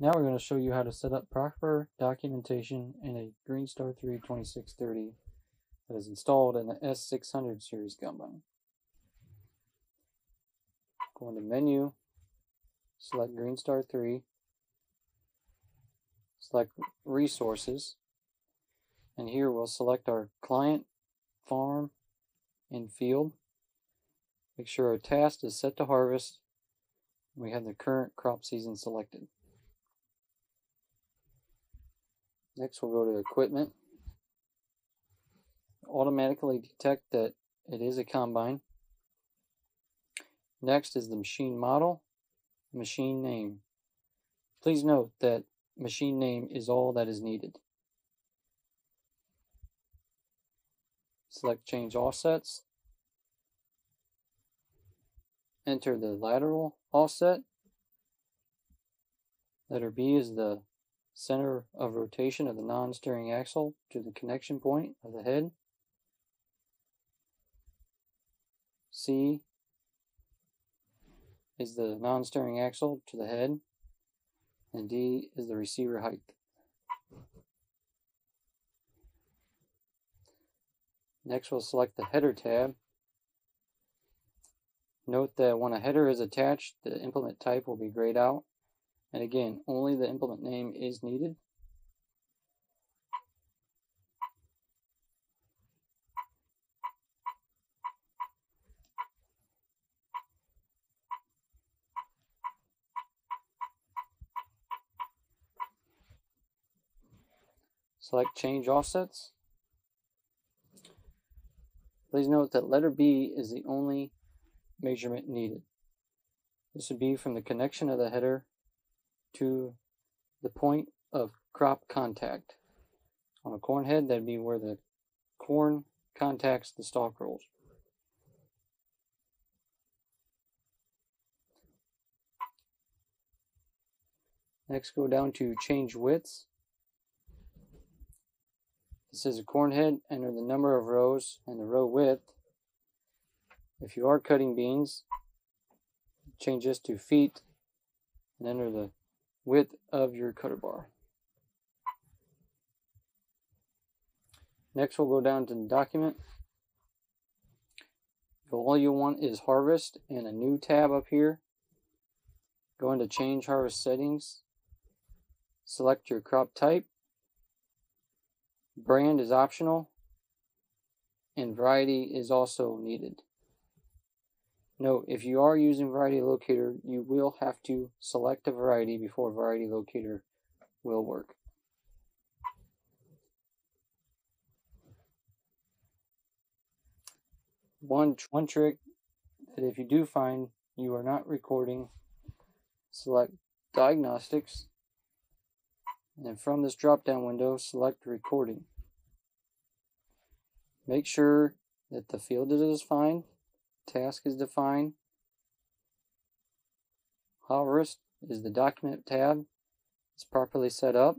Now we're going to show you how to set up proper documentation in a Greenstar 3 2630 that is installed in the S600 series combine. Go into menu, select Greenstar 3, select resources, and here we'll select our client, farm, and field. Make sure our task is set to harvest. We have the current crop season selected. Next, we'll go to equipment. Automatically detect that it is a combine. Next is the machine model, machine name. Please note that machine name is all that is needed. Select change offsets. Enter the lateral offset. Letter B is the center of rotation of the non-steering axle to the connection point of the head. C is the non-steering axle to the head. And D is the receiver height. Next we'll select the header tab. Note that when a header is attached, the implement type will be grayed out. And again, only the implement name is needed. Select change offsets. Please note that letter B is the only measurement needed. This would be from the connection of the header to the point of crop contact. On a corn head, that'd be where the corn contacts the stalk rolls. Next, go down to change widths. This is a corn head, enter the number of rows and the row width. If you are cutting beans, change this to feet and enter the width of your cutter bar. Next we'll go down to document. all you want is harvest and a new tab up here. Go into change harvest settings. Select your crop type. Brand is optional. And variety is also needed. Note, if you are using Variety Locator, you will have to select a variety before Variety Locator will work. One, one trick that if you do find you are not recording, select Diagnostics, and from this drop-down window, select Recording. Make sure that the field is defined task is defined. Harvest is the document tab. It's properly set up.